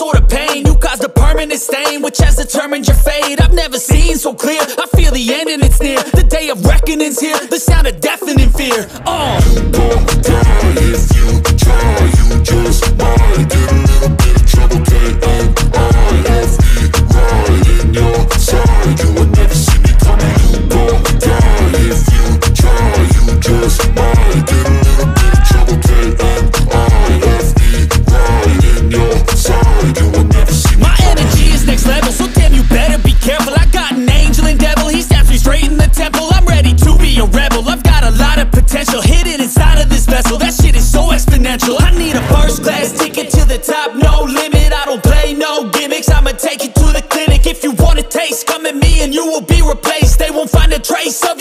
or the pain. You caused a permanent stain Which has determined your fate. I've never seen so clear. I feel the end and it's near. The day of reckoning's here. The sound of deafening fear. Uh. You gon' die if you try. My energy is next level, so damn you better be careful. I got an angel and devil, he stabbed me straight in the temple. I'm ready to be a rebel, I've got a lot of potential Hidden inside of this vessel, that shit is so exponential. I need a first class ticket to the top, no limit. I don't play no gimmicks, I'ma take you to the clinic. If you want a taste, come at me and you will be replaced. They won't find a trace of